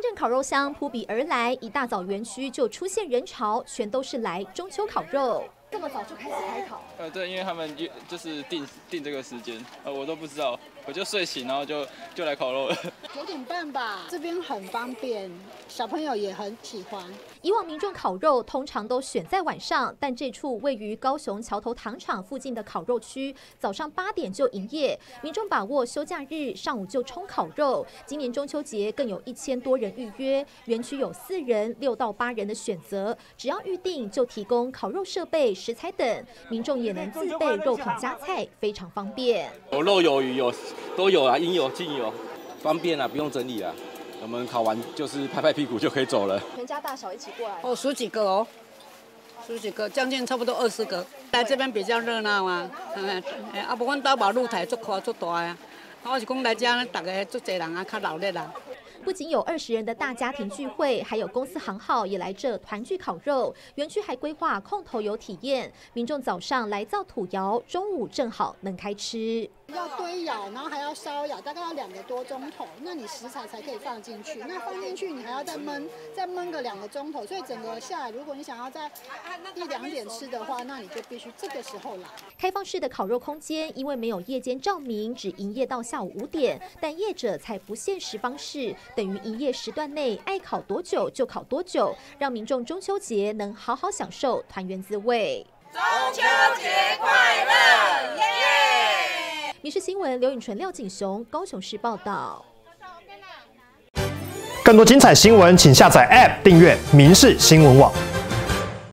深圳烤肉香扑鼻而来，一大早园区就出现人潮，全都是来中秋烤肉。这么早就开始开烤？呃，对，因为他们就就是定定这个时间，呃，我都不知道，我就睡醒然后就就来烤肉了。九点半吧，这边很方便，小朋友也很喜欢。以往民众烤肉通常都选在晚上，但这处位于高雄桥头糖厂附近的烤肉区，早上八点就营业，民众把握休假日上午就冲烤肉。今年中秋节更有一千多人预约，园区有四人、六到八人的选择，只要预定就提供烤肉设备。食材等，民众也能自备肉品加菜，非常方便。有肉有鱼有都有啊，应有尽有，方便啊，不用整理啊。我们烤完就是拍拍屁股就可以走了。全家大小一起过来哦，数几个哦，十几个，将近差不多二十个。来这边比较热闹啊，嗯，啊，不管到把露台做宽做大呀，我是讲来这大家做侪人啊，较热闹啊。不仅有二十人的大家庭聚会，还有公司行号也来这团聚烤肉。园区还规划空投油体验，民众早上来造土窑，中午正好能开吃。要堆窑，然后还要烧窑，大概要两个多钟头，那你食材才可以放进去。那放进去，你还要再焖，再焖个两个钟头。所以整个下来，如果你想要在一两点吃的话，那你就必须这个时候来。开放式的烤肉空间，因为没有夜间照明，只营业到下午五点，但业者采不限时方式，等于营业时段内爱烤多久就烤多久，让民众中秋节能好好享受团圆滋味。中秋节快乐！耶民事新闻刘颖纯、廖景雄，高雄市报道。更多精彩新闻，请下载 App 订阅民事新闻网。